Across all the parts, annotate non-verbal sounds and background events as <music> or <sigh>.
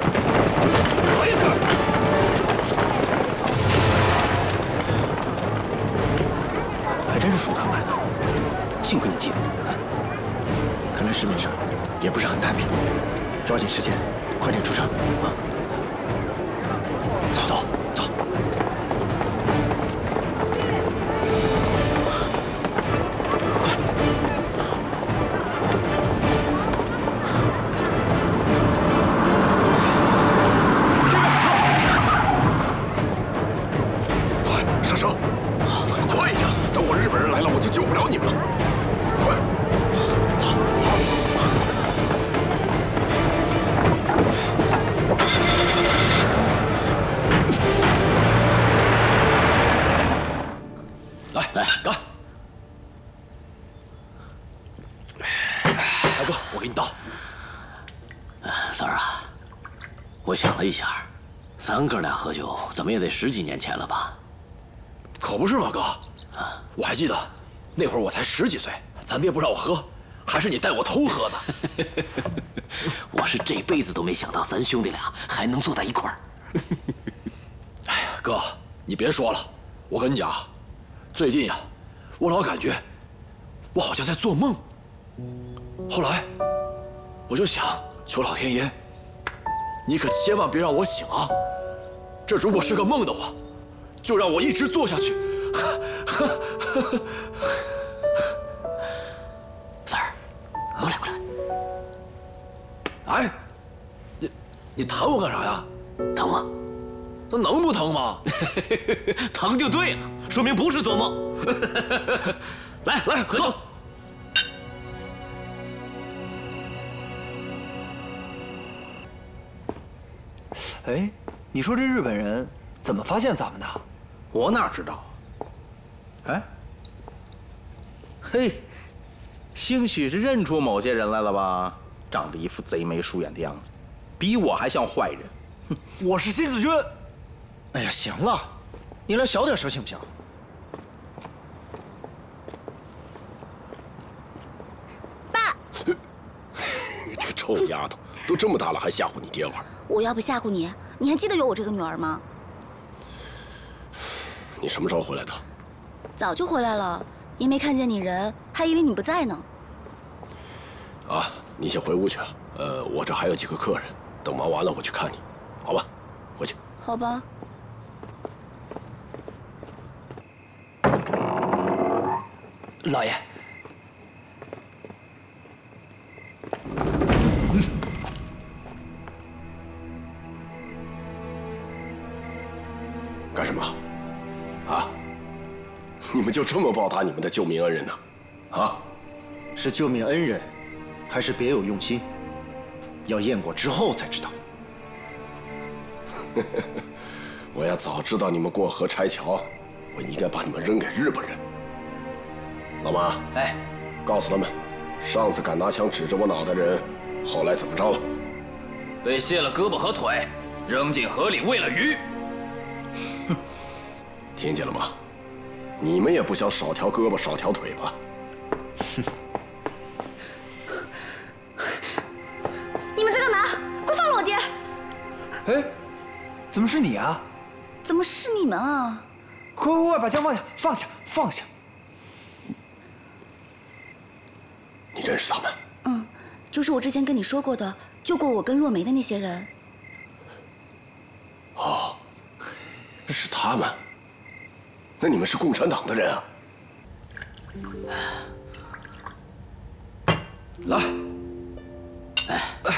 快点！还真是属他们来的，幸亏你记得。看来市面上也不是很太平，抓紧时间，快点出城啊！走走得十几年前了吧？可不是嘛，哥。我还记得那会儿我才十几岁，咱爹不让我喝，还是你带我偷喝的。<laughs> 我是这辈子都没想到咱兄弟俩还能坐在一块儿。<laughs> 哎呀，哥，你别说了，我跟你讲，最近呀，我老感觉我好像在做梦。后来我就想求老天爷，你可千万别让我醒啊！这如果是个梦的话，就让我一直做下去。三儿，过来过来，哎，你你弹我干啥呀？疼吗？那能不疼吗？<laughs> 疼就对了，说明不是做梦。<laughs> 来来，喝。哎，你说这日本人怎么发现咱们的？我哪知道？哎，嘿，兴许是认出某些人来了吧？长得一副贼眉鼠眼的样子，比我还像坏人。哼，我是新四军。哎呀，行了，你来小点声行不行？爸，<laughs> 你这臭丫头，都这么大了还吓唬你爹玩？我要不吓唬你，你还记得有我这个女儿吗？<sighs> 你什么时候回来的？早就回来了，也没看见你人，还以为你不在呢。啊，你先回屋去，呃，我这还有几个客人，等忙完了我去看你，好吧？回去。好吧。老爷，就这么报答你们的救命恩人呢？啊？是救命恩人，还是别有用心？要验过之后才知道。<laughs> 我要早知道你们过河拆桥，我应该把你们扔给日本人。老马，哎，告诉他们，上次敢拿枪指着我脑袋的人，后来怎么着了？被卸了胳膊和腿，扔进河里喂了鱼。哼，<laughs> 听见了吗？你们也不想少条胳膊少条腿吧？哼！<laughs> 你们在干嘛？快放了我爹！哎，怎么是你啊？怎么是你们啊？快快快，把枪放下！放下！放下！你认识他们？嗯，就是我之前跟你说过的，救过我跟洛梅的那些人。哦，是他们。那你们是共产党的人啊？来，哎哎，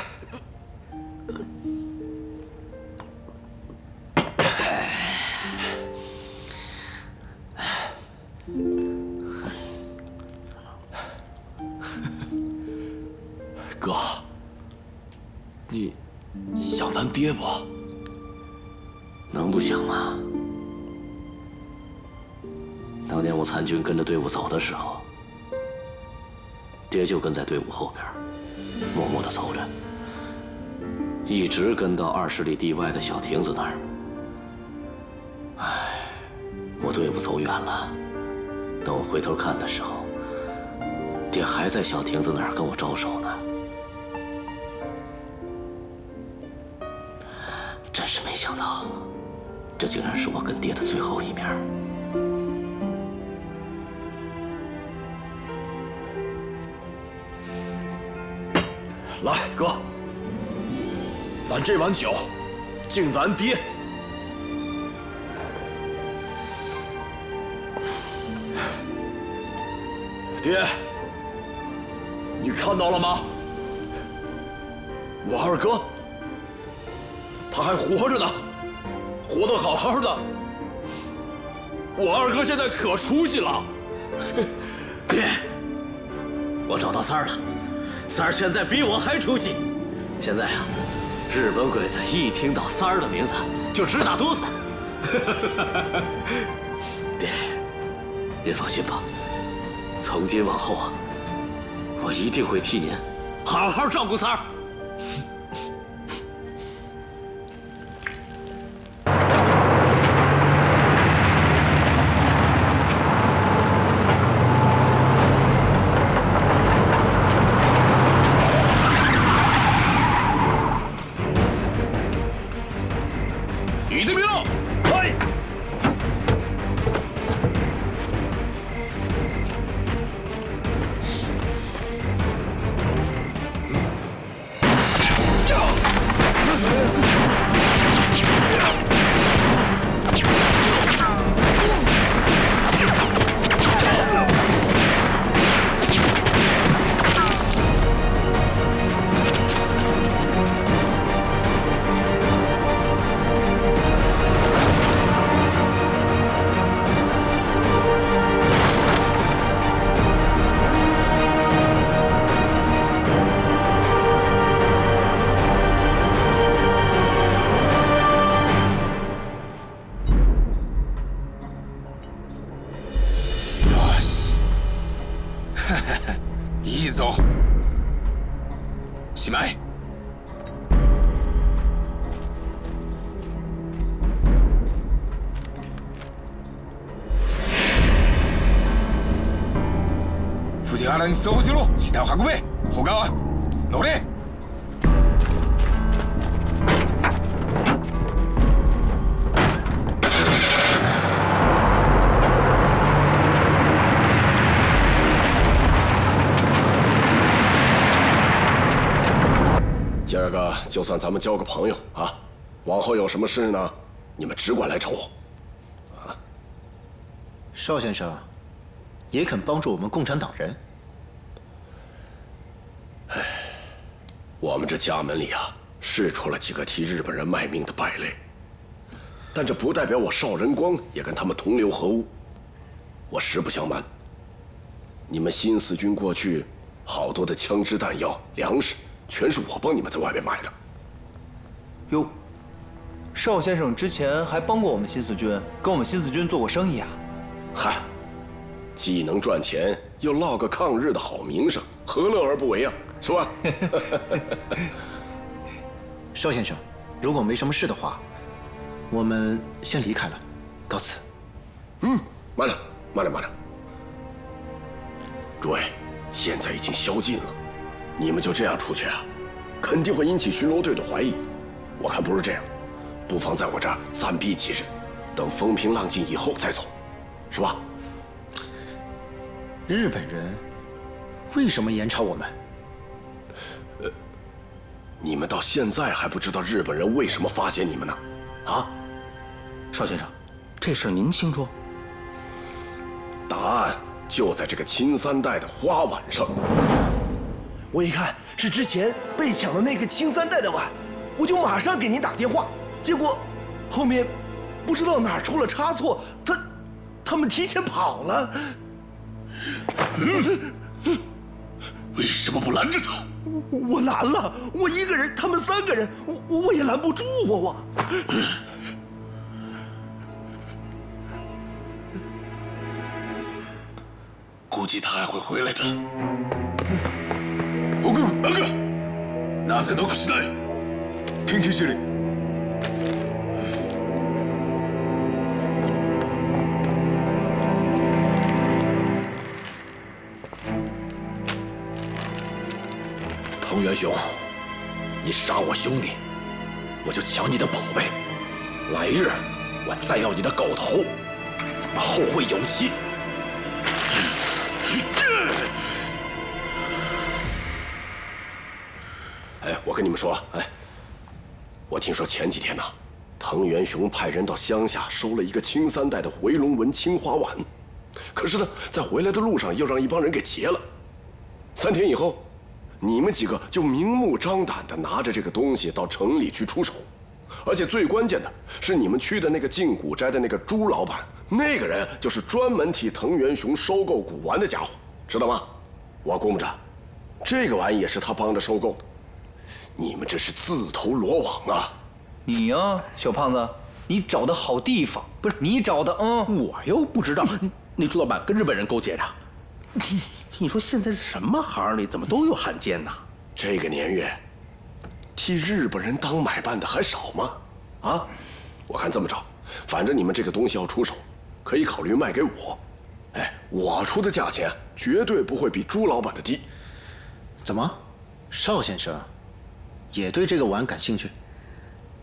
哥，你想咱爹不？能不想吗？当年我参军跟着队伍走的时候，爹就跟在队伍后边，默默地走着，一直跟到二十里地外的小亭子那儿。唉，我队伍走远了，等我回头看的时候，爹还在小亭子那儿跟我招手呢。真是没想到，这竟然是我跟爹的最后一面。来，哥，咱这碗酒敬咱爹。爹，你看到了吗？我二哥，他还活着呢，活得好好的。我二哥现在可出息了。<laughs> 爹，我找到三儿了，三儿现在比我还出息。现在啊，日本鬼子一听到三儿的名字就直打哆嗦。<laughs> 爹，您放心吧，从今往后啊，我一定会替您好好照顾三儿。藤原に掃除ろ下を運べ小川乗れ今儿个就算咱们交个朋友啊，往后有什么事呢，你们只管来找我。邵先生也肯帮助我们共产党人。 我们这家门里啊，是出了几个替日本人卖命的败类，但这不代表我邵仁光也跟他们同流合污。我实不相瞒，你们新四军过去好多的枪支弹药、粮食，全是我帮你们在外面买的。哟，邵先生之前还帮过我们新四军，跟我们新四军做过生意啊。嗨，既能赚钱，又落个抗日的好名声，何乐而不为啊？是吧？<laughs> 邵先生，如果没什么事的话，我们先离开了，告辞。嗯，慢着，慢着，慢着。诸位，现在已经宵禁了，你们就这样出去啊，肯定会引起巡逻队的怀疑。我看不如这样，不妨在我这儿暂避几日，等风平浪静以后再走，是吧？日本人为什么严查我们？你们到现在还不知道日本人为什么发现你们呢？啊？邵先生，这事您清楚？答案就在这个青三代的花碗上。我一看是之前被抢的那个青三代的碗，我就马上给您打电话。结果后面不知道哪儿出了差错，他他们提前跑了。为什么不拦着他？我拦了，我一个人，他们三个人，我我也拦不住我我。估计他还会回来的。僕、バカ！なぜ残しない？研究中里 藤原兄，你杀我兄弟，我就抢你的宝贝。来日我再要你的狗头，咱们后会有期。哎，我跟你们说，哎，我听说前几天呢，藤原雄派人到乡下收了一个青三代的回龙纹青花碗，可是呢，在回来的路上又让一帮人给劫了。三天以后，你们几个就明目张胆的拿着这个东西到城里去出手，而且最关键的是，你们去的那个进古斋的那个朱老板，那个人就是专门替藤原雄收购古玩的家伙，知道吗？我估摸着，这个玩意也是他帮着收购的。你们这是自投罗网啊！你呀，小胖子，你找的好地方，不是你找的，嗯，我又不知道那朱老板跟日本人勾结着。<laughs> 你说现在什么行里怎么都有汉奸呢？这个年月，替日本人当买办的还少吗？啊，我看这么着，反正你们这个东西要出手，可以考虑卖给我。哎，我出的价钱绝对不会比朱老板的低。怎么，邵先生也对这个碗感兴趣？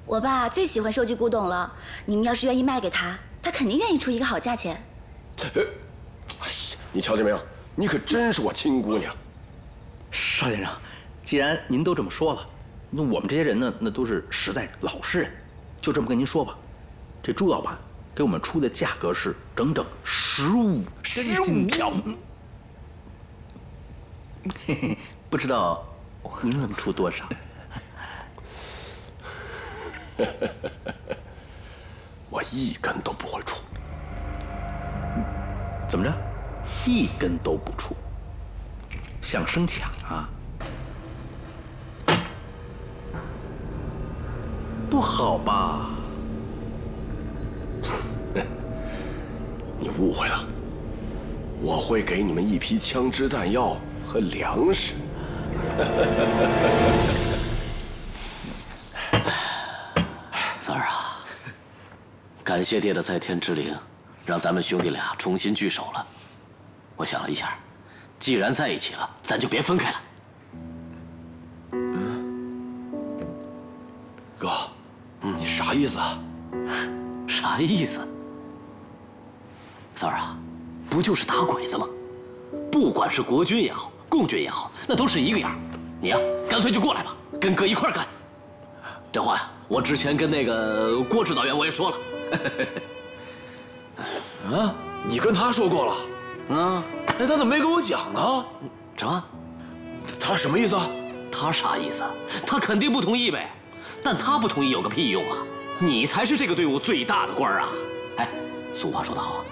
我爸最喜欢收集古董了，你们要是愿意卖给他，他肯定愿意出一个好价钱。哎呀，你瞧见没有？你可真是我亲姑娘，邵先生。既然您都这么说了，那我们这些人呢，那都是实在人、老实人，就这么跟您说吧。这朱老板给我们出的价格是整整十五十五条，嘿嘿，不知道您能出多少？<laughs> 我一根都不会出。怎么着？一根都不出，想生抢啊？不好吧？<laughs> 你误会了，我会给你们一批枪支弹药和粮食。<laughs> 三儿啊，感谢爹的在天之灵，让咱们兄弟俩重新聚首了。我想了一下，既然在一起了，咱就别分开了。哥，你啥意思啊？<laughs> 啥意思？三儿啊，不就是打鬼子吗？不管是国军也好，共军也好，那都是一个样。你呀，干脆就过来吧，跟哥一块干。这话呀，我之前跟那个郭指导员我也说了。<laughs> 啊，你跟他说过了？啊，哎，他怎么没跟我讲呢？什么？他什么意思啊？他啥意思？他肯定不同意呗。但他不同意有个屁用啊！你才是这个队伍最大的官儿啊！哎，俗话说得好，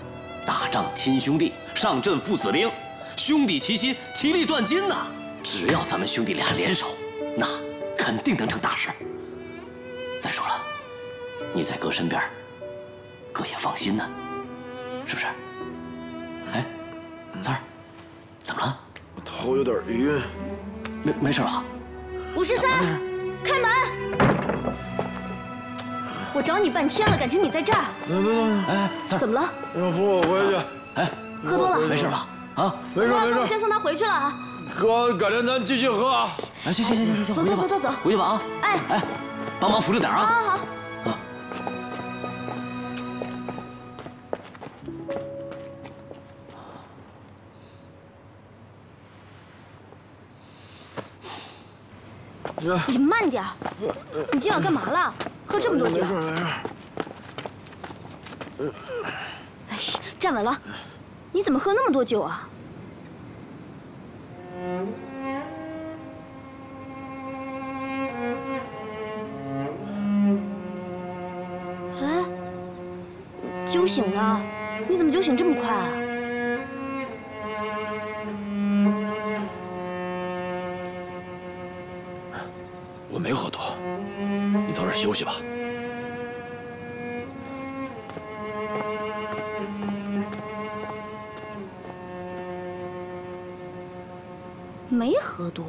打仗亲兄弟，上阵父子兵，兄弟齐心，其利断金呐！只要咱们兄弟俩联手，那肯定能成大事。再说了，你在哥身边，哥也放心呢，是不是？哎，三儿，怎么了？我头有点晕，没没事吧？五十三，开门！我找你半天了，感情你在这儿。别动！哎，三儿，怎么了？要扶我回去。哎，喝多了？没事吧？啊，没事没事。我先送他回去了啊。哥，改天咱继续喝啊。哎，行行行行行，走走走走走，回去吧啊！哎哎，帮忙扶着点啊！好好好。你慢点你今晚干嘛了？喝这么多酒？没事没事。哎呀，站稳了！你怎么喝那么多酒啊？哎，酒醒了？你怎么酒醒这么快啊？休息吧。没喝多。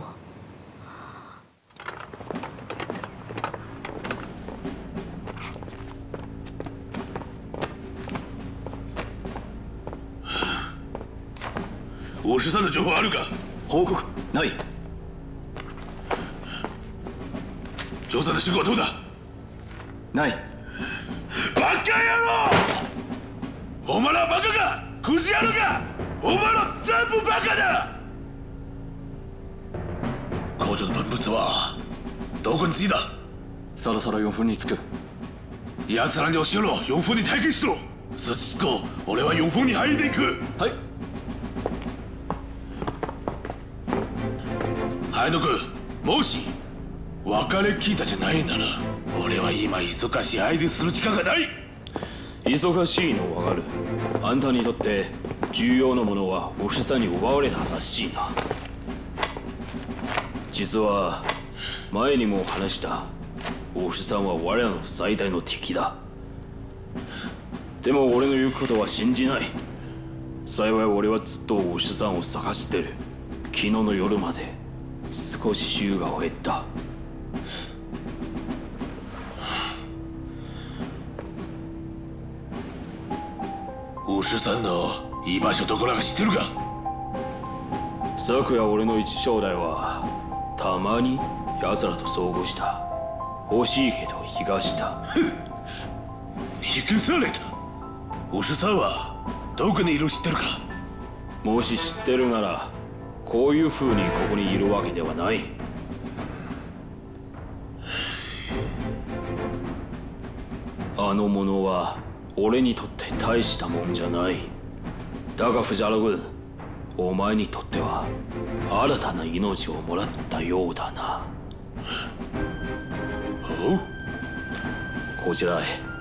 五十三の情報あるか報告ない。調査の仕事はどうだ ない。バカ野郎。お前らバカか。クズ野郎か。お前ら全部バカだ。工場の分物はどこに着いた？そろそろ4分に着く。奴らに教えろ。4分に待機しろ。スチスコ俺は4分に入っていく。はい。ハイノ君もし別れ聞いたじゃないなら俺は今忙しい相手する時間がない。忙しいのわかる。あんたにとって重要なものはおしさんに奪われたらしいな。実は前にも話した。おしさんは我らの最大の敵だ。でも俺の言うことは信じない。幸い俺はずっとおしさんを探してる。昨日の夜まで少し週が終えた。お師さんの居場所どこらか知ってるか？昨夜俺の一正代はたまに奴らと遭遇した。惜しいけど逃がした。逃がされた。お師さんはどこにいる知ってるか？もし知ってるならこういう風にここにいるわけではない。あの者は俺にとって大したもんじゃない。だが藤原君お前にとっては新たな命をもらったようだな。おうこちらへ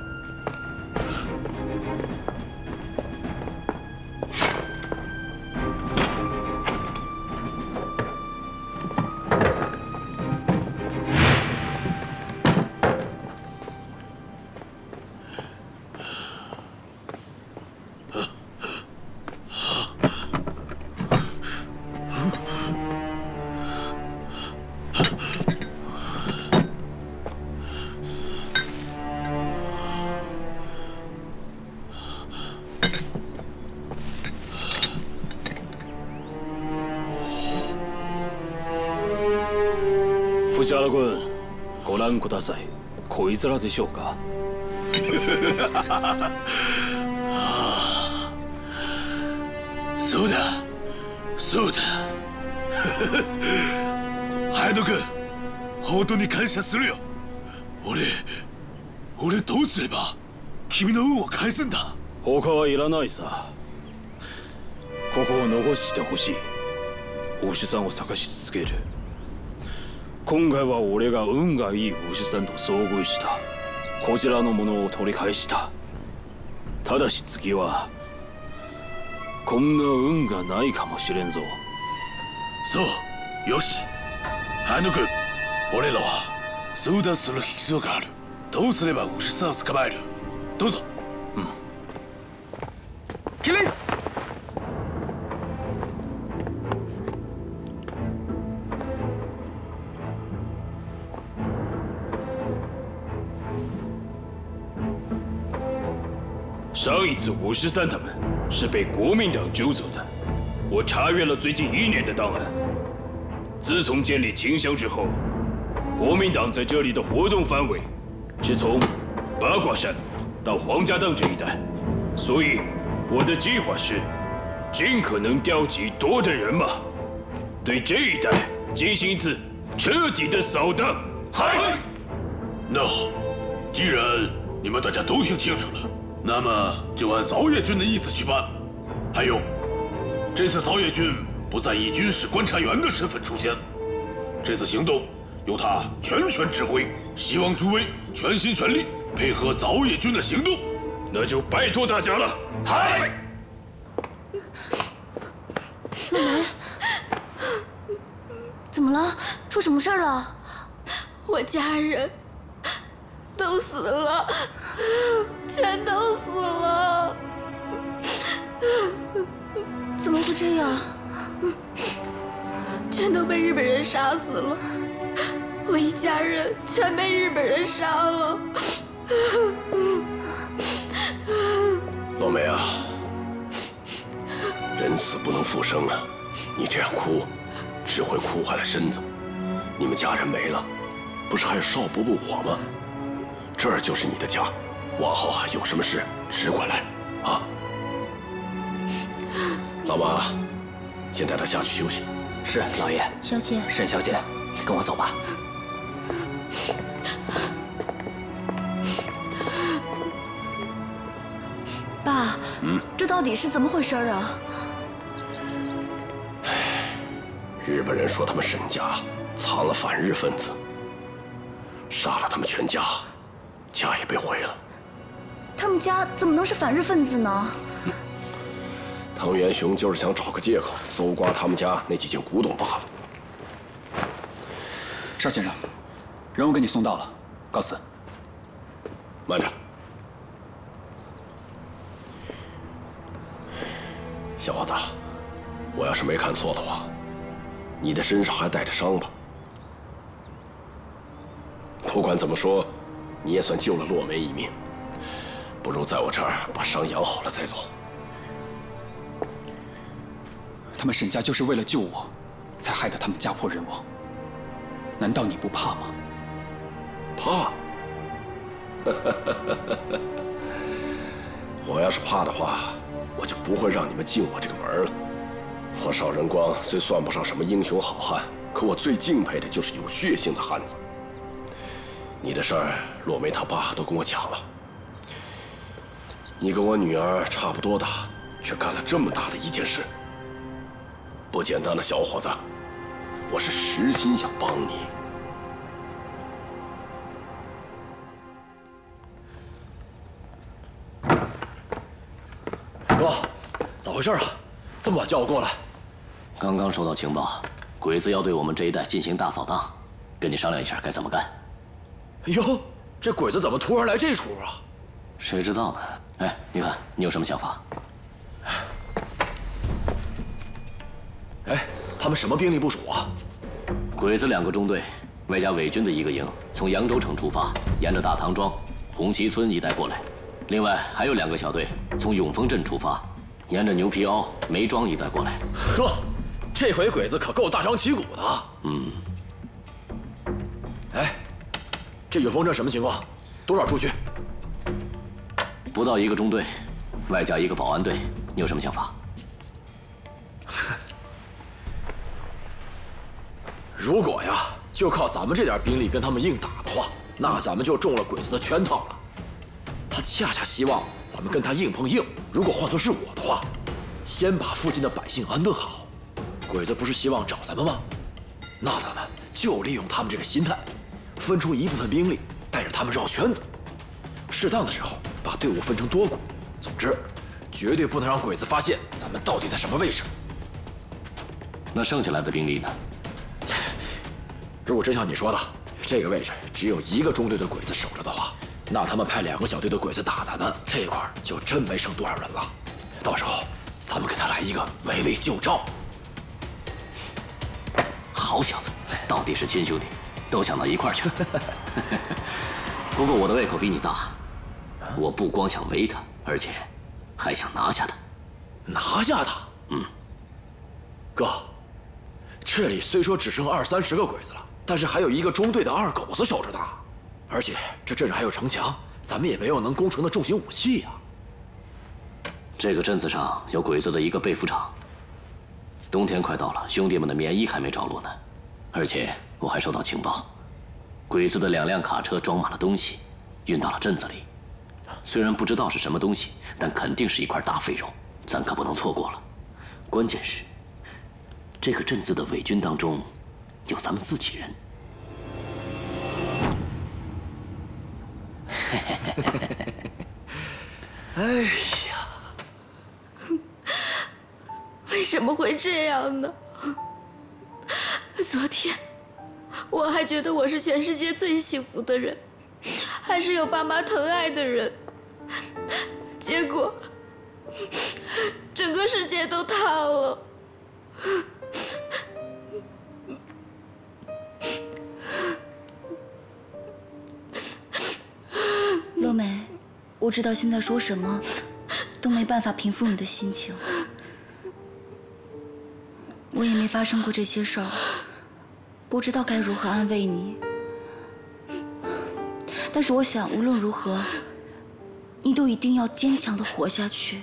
ご覧ください。こいつらでしょうか？そうだ。そうだ。隼人君本当に感謝するよ。俺俺どうすれば君の運を返すんだ？他はいらないさ。ここを残してほしい。お師さんを探し続ける今回は俺が運がいいお師さんと遭遇した。こちらのものを取り返した。ただし次はこんな運がないかもしれんぞ。そうよし。隼人君俺らは相談する必要がある。どうすれば牛さんを捕まえる。どうぞ。うん。起立上一次五十三他们是被国民党揪走的。我查阅了最近一年的档案。自从建立清乡之后，国民党在这里的活动范围是从八卦山到黄家荡这一带，所以我的计划是尽可能调集多的人马，对这一带进行一次彻底的扫荡。嗨，那好既然你们大家都听清楚了。那么就按早野君的意思去办。还有，这次早野君不再以军事观察员的身份出现，这次行动由他全权指挥。希望诸位全心全力配合早野君的行动。那就拜托大家了。嗨，怎么了？出什么事儿了？我家人都死了。全都死了！怎么会这样？全都被日本人杀死了！我一家人全被日本人杀了！罗梅啊，人死不能复生啊！你这样哭，只会哭坏了身子。你们家人没了，不是还有少伯伯我吗？这儿就是你的家，往后啊有什么事只管来，啊。老马，先带他下去休息。是，老爷。小姐，沈小姐，跟我走吧。爸，嗯，这到底是怎么回事啊？日本人说他们沈家藏了反日分子，杀了他们全家，家也被毁了。他们家怎么能是反日分子呢？汤元雄就是想找个借口搜刮他们家那几件古董罢了。邵先生，人我给你送到了，告辞。慢着，小伙子，我要是没看错的话，你的身上还带着伤吧？不管怎么说，你也算救了洛梅一命。不如在我这儿把伤养好了再走。他们沈家就是为了救我，才害得他们家破人亡。难道你不怕吗？怕？<laughs> 我要是怕的话，我就不会让你们进我这个门了。我邵仁光虽算不上什么英雄好汉，可我最敬佩的就是有血性的汉子。你的事儿，洛梅他爸都跟我讲了。你跟我女儿差不多大，却干了这么大的一件事，不简单的小伙子，我是实心想帮你。哥，咋回事啊？这么晚叫我过来？刚刚收到情报，鬼子要对我们这一带进行大扫荡，跟你商量一下该怎么干。哟，这鬼子怎么突然来这出啊？谁知道呢？哎，你看，你有什么想法？哎，他们什么兵力部署啊？鬼子两个中队，外加伪军的一个营，从扬州城出发，沿着大唐庄、红旗村一带过来。另外还有两个小队从永丰镇出发，沿着牛皮凹、梅庄一带过来。呵，这回鬼子可够大张旗鼓的。嗯。哎，这永丰镇什么情况？多少驻军？不到一个中队，外加一个保安队，你有什么想法？<laughs> 如果呀，就靠咱们这点兵力跟他们硬打的话，那咱们就中了鬼子的圈套了。他恰恰希望咱们跟他硬碰硬。如果换作是我的话，先把附近的百姓安顿好。鬼子不是希望找咱们吗？那咱们就利用他们这个心态，分出一部分兵力，带着他们绕圈子，适当的时候把队伍分成多股。总之，绝对不能让鬼子发现咱们到底在什么位置。那剩下来的兵力呢？<laughs> 如果真像你说的，这个位置只有一个中队的鬼子守着的话，那他们派两个小队的鬼子打咱们这一块就真没剩多少人了。到时候，咱们给他来一个围魏救赵。好小子，到底是亲兄弟，都想到一块儿去了。<laughs> 不过我的胃口比你大，我不光想围他，而且还想拿下他。拿下他？嗯。哥，这里虽说只剩二三十个鬼子了，但是还有一个中队的二狗子守着呢。而且这镇上还有城墙，咱们也没有能攻城的重型武器呀。这个镇子上有鬼子的一个被服厂。冬天快到了，兄弟们的棉衣还没着落呢。而且我还收到情报，鬼子的两辆卡车装满了东西，运到了镇子里。虽然不知道是什么东西，但肯定是一块大肥肉，咱可不能错过了。关键是，这个镇子的伪军当中，有咱们自己人。<laughs> 哎呀，为什么会这样呢？昨天我还觉得我是全世界最幸福的人，还是有爸妈疼爱的人，结果 <laughs> 整个世界都塌了。洛梅，我知道现在说什么都没办法平复你的心情。我也没发生过这些事儿，不知道该如何安慰你。但是我想，无论如何，你都一定要坚强的活下去。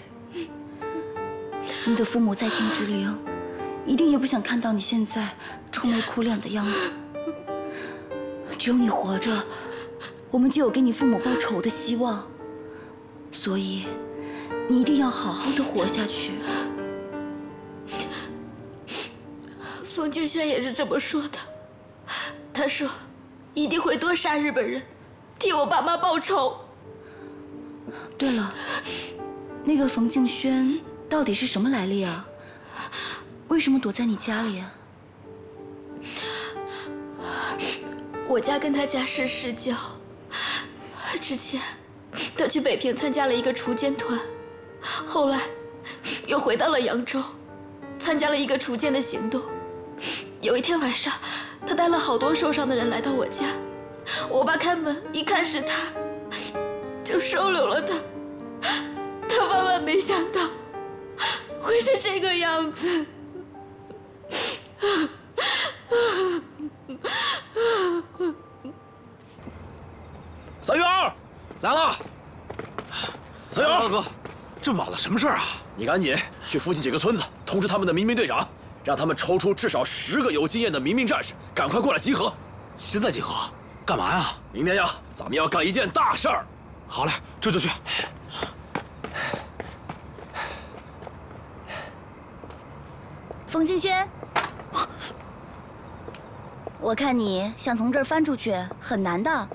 你的父母在天之灵，一定也不想看到你现在愁眉苦脸的样子。只有你活着，我们就有给你父母报仇的希望。所以，你一定要好好的活下去。冯敬轩也是这么说的，他说一定会多杀日本人，替我爸妈报仇。对了，那个冯敬轩到底是什么来历啊？为什么躲在你家里啊？我家跟他家世世交，之前他去北平参加了一个锄奸团，后来又回到了扬州，参加了一个锄奸的行动。有一天晚上，他带了好多受伤的人来到我家，我爸开门一看是他，就收留了他。他万万没想到会是这个样子。三元儿来了，三元大哥，这么晚了，什么事儿啊？你赶紧去附近几个村子通知他们的民兵队长，让他们抽出至少十个有经验的民兵战士，赶快过来集合。现在集合，干嘛呀？明天呀，咱们要干一件大事儿。好嘞，这就去。冯敬轩，我看你想从这儿翻出去很难的。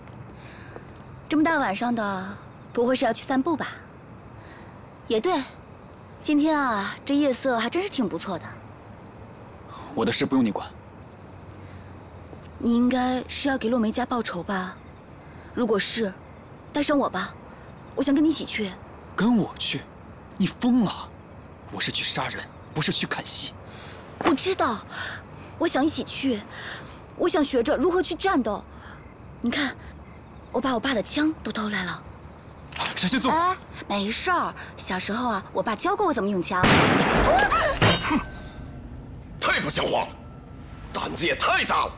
这么大晚上的，不会是要去散步吧？也对，今天啊，这夜色还真是挺不错的。我的事不用你管。你应该是要给洛梅家报仇吧？如果是，带上我吧，我想跟你一起去。跟我去？你疯了！我是去杀人，不是去看戏。我知道，我想一起去，我想学着如何去战斗。你看，我把我爸的枪都偷来了。小心松！哎，没事儿。小时候啊，我爸教过我怎么用枪。哼，太不像话了，胆子也太大了。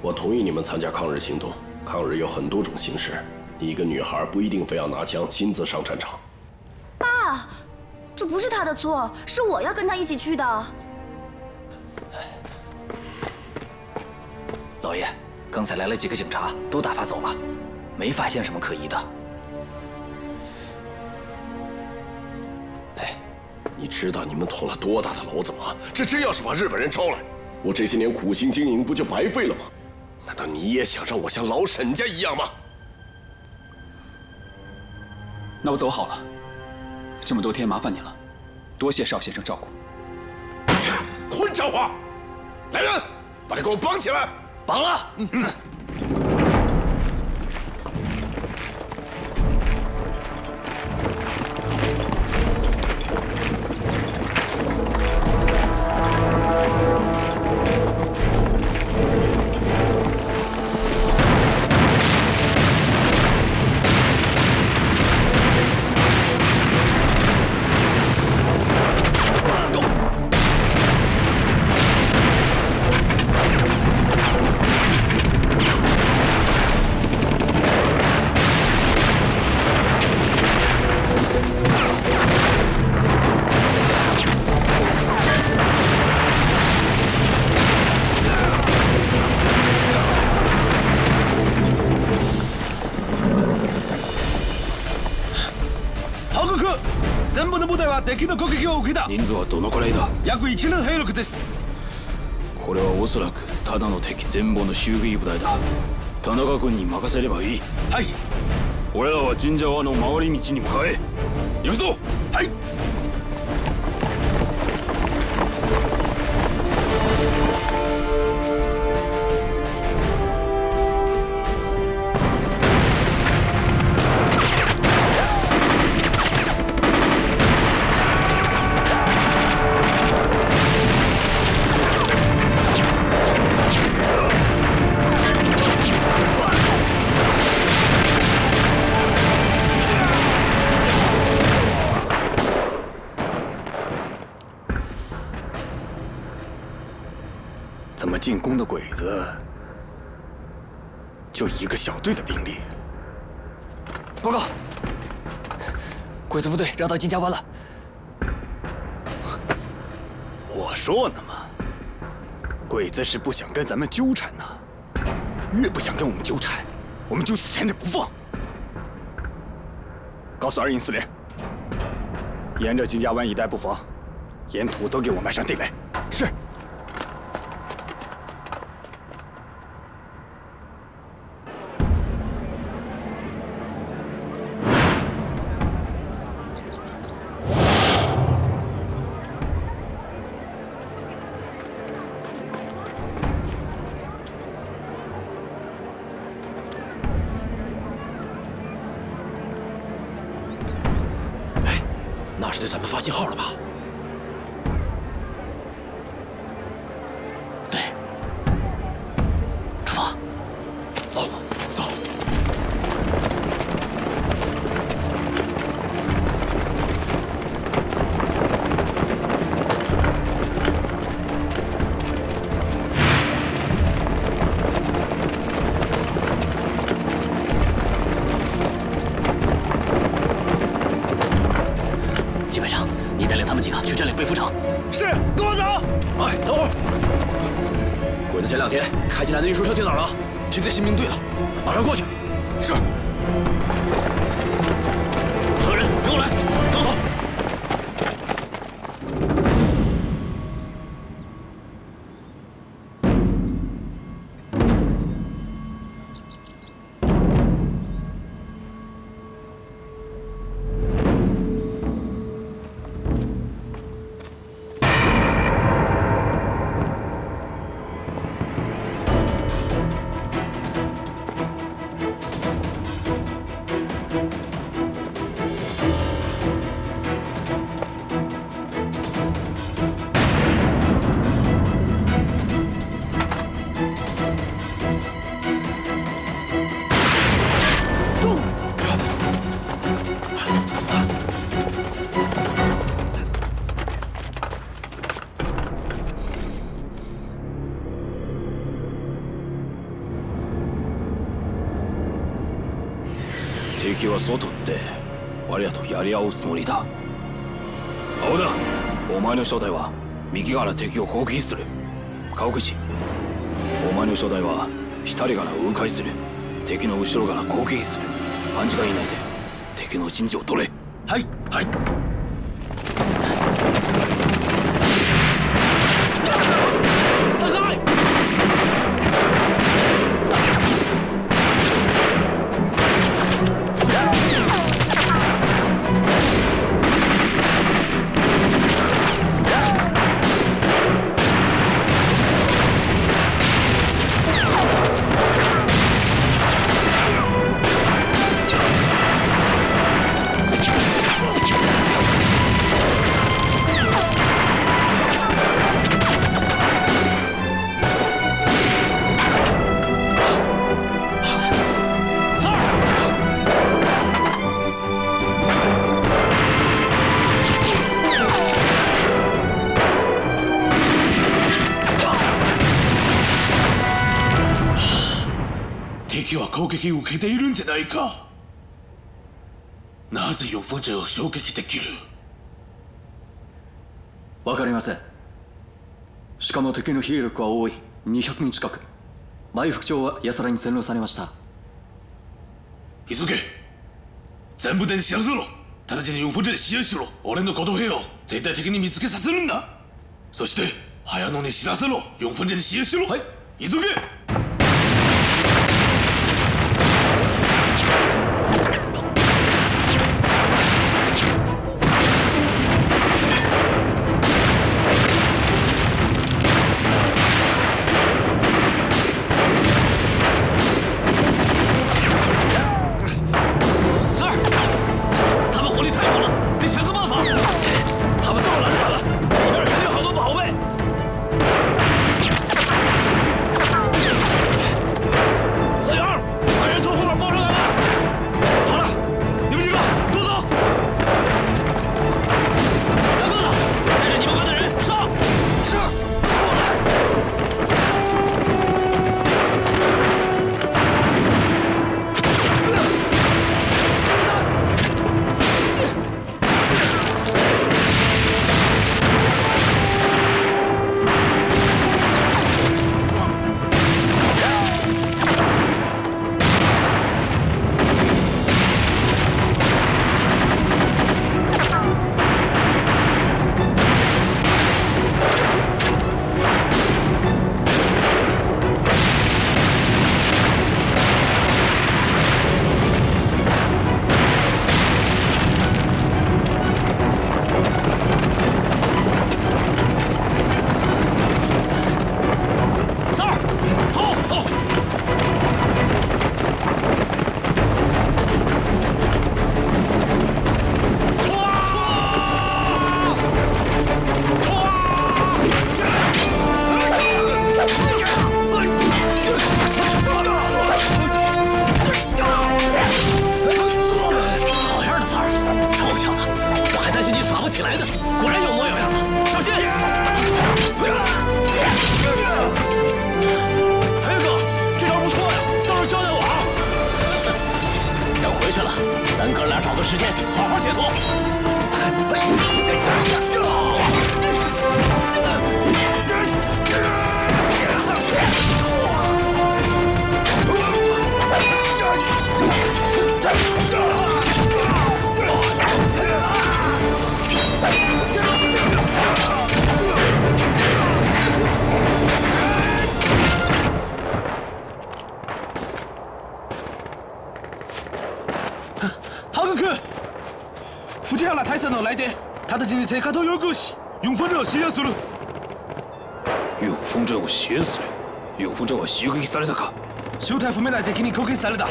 我同意你们参加抗日行动，抗日有很多种形式，一个女孩不一定非要拿枪亲自上战场。爸。这不是他的错，是我要跟他一起去的。老爷，刚才来了几个警察，都打发走了，没发现什么可疑的。哎，你知道你们捅了多大的娄子吗？这真要是把日本人招来，我这些年苦心经营不就白费了吗？难道你也想让我像老沈家一样吗？那我走好了。这么多天麻烦你了，多谢邵先生照顾。混账话！来人，把他给我绑起来！绑了。嗯敵の攻撃を受けた。人数はどのくらいだ？約1年兵力です。これはおそらくただの敵全部の襲撃部隊だ。田中君に任せればいい。はい。俺らは神社湾の回り道に向かえ。行くぞ鬼子部队绕到金家湾了。我说呢嘛，鬼子是不想跟咱们纠缠呢，越不想跟我们纠缠，我们就死缠着不放。告诉二营四连，沿着金家湾一带布防，沿途都给我埋上地雷。是。对咱们发信号了吧？は外って我らとやり合うつもりだ。青田お前の正体は右から敵を攻撃する。川口。お前の正体は左から迂回する。敵の後ろから攻撃する。半時間以内で敵の陣地を取れ。はいはい。撃を受けているんじゃないか。なぜ四分陣を衝撃できる？わかりません。しかも敵の兵力は多い。200人近く。前副長は安らに占領されました。急げ。全部で知らせろ直ちに四分陣支援しろ。俺のこと兵を。絶対的に見つけさせるんだ。そして早野に知らせろ。四分陣に支援しろ。はい。急げ正体不明な敵に攻撃された。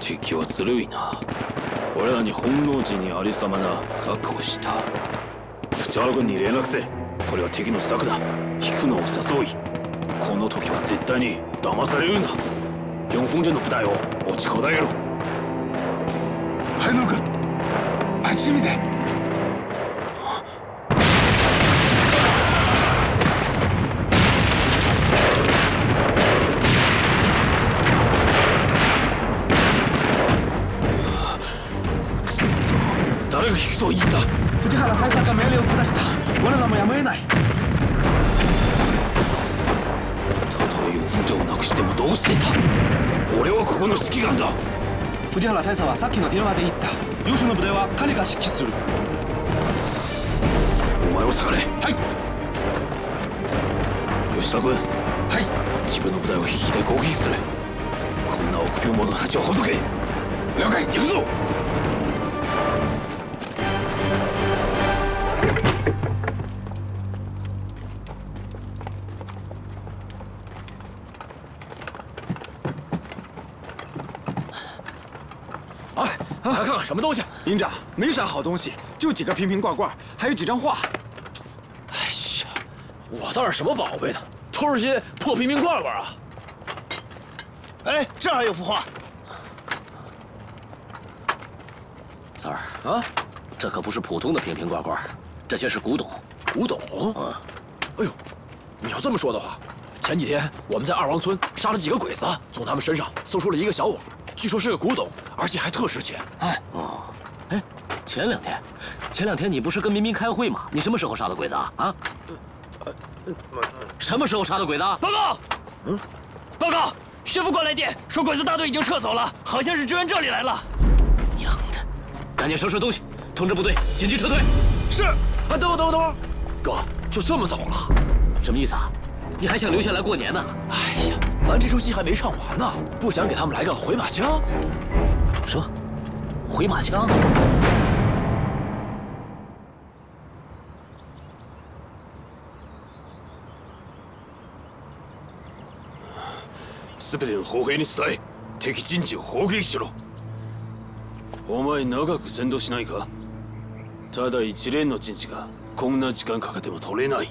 敵はずるいな。俺らに本能寺にありさまな策をした。藤原君に連絡せ。これは敵の策だ。引くのを誘い。この時は絶対に騙されるな。永丰鎮の部隊を持ちこたえろ。海野君あっち見てと言った。藤原大佐が命令を下した。我らもやむを得ない。たとえ養蜂場をなくしてもどうしていた。俺はここの指揮官だ。藤原大佐はさっきの電話で言った。幼少の部隊は彼が指揮する。お前を下がれ。はい。吉田君。はい。自分の部隊を引きで攻撃する。こんな臆病者たちをほどけ。了解。行くぞ什么东西？营长，没啥好东西，就几个瓶瓶罐罐，还有几张画。哎呀，我倒是什么宝贝呢？都是些破瓶瓶罐罐啊！哎，这儿还有幅画。三儿啊，这可不是普通的瓶瓶罐罐，这些是古董。古董？啊！哎呦，你要这么说的话，前几天我们在二王村杀了几个鬼子，从他们身上搜出了一个小碗，据说是个古董，而且还特值钱。哎，前两天，前两天你不是跟民兵开会吗？你什么时候杀的鬼子啊？啊？什么时候杀的鬼子？报告！嗯，报告！薛副官来电说鬼子大队已经撤走了，好像是支援这里来了。娘的！赶紧收拾东西，通知部队紧急撤退。是。啊，等会等会等会儿，哥，就这么走了？什么意思啊？你还想留下来过年呢？哎呀，咱这出戏还没唱完呢，不想给他们来个回马枪？什么？回马枪？すべての砲兵に伝え敵陣地を砲撃しろ。お前長く先導しないか？ただ一連の陣地がこんな時間かけても取れない。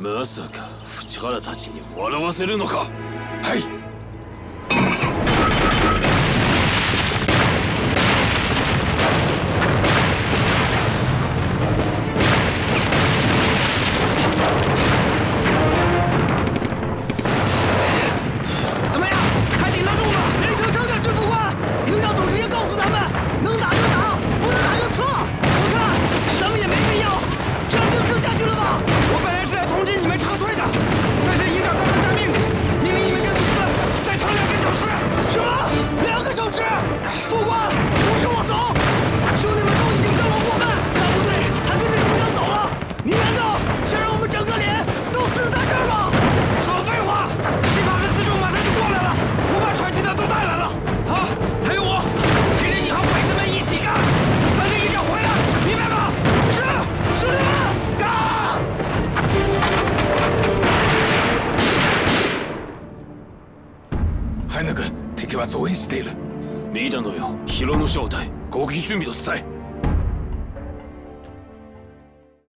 まさか藤原たちに笑わせるのか？はい。